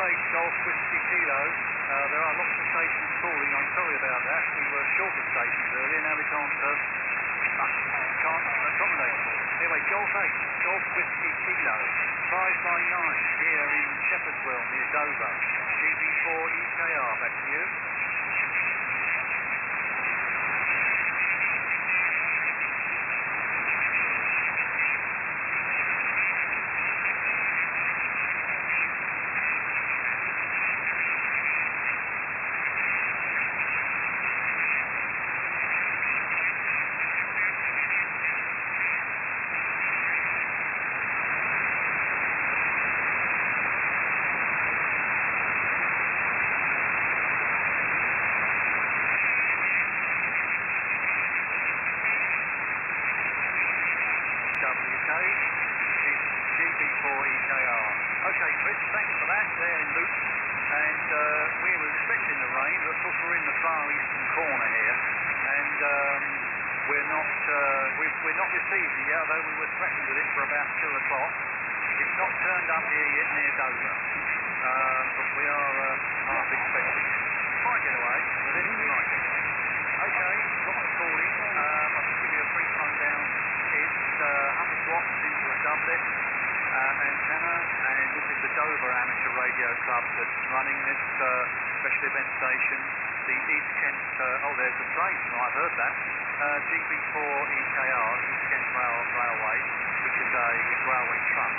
plate Golf Whiskey Kilo. Uh, there are lots of stations calling. I'm sorry about that. We were short of stations earlier. Now we can't, uh, can't uh, accommodate them. Anyway, Golf 8, Golf Whiskey Kilo, 5 by 9 here in Shepherdswell near Dover. GB4 EKR, back to you. Okay, Chris, thanks for that there in Luton. And uh, we were expecting the rain, but of course we're in the far eastern corner here. And um, we're not uh, we've, we're not received it yet, although we were threatened with it for about 2 o'clock. It's not turned up here yet near Dover. Um, but we are uh, half expecting it. Might get away, but anything might get away. Okay, lots of calling. Um, I'll give you a brief rundown. It's uh, 100 watts into a doublet uh, antenna, and this is the Dover Amateur Radio Club that's running this uh, special event station. The East Kent, uh, oh, there's a train, you might have heard that. Uh, GB4 EKR, East Kent Rail, Railway, which is a railway trust.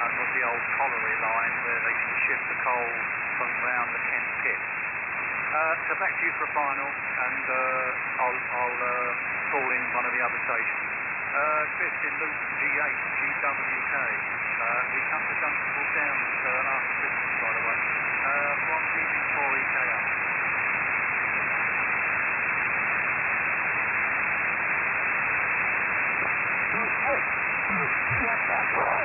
That was the old colliery line where they used to ship the coal from round the Kent pit. Uh, so back to you for a final, and uh, I'll, I'll uh, call in one of the other stations. Uh, drift in loop G8, GWK. Uh, we come to Dunstable Downs uh, after Christmas, by the way. Uh, 1 EK up. Yes, that's.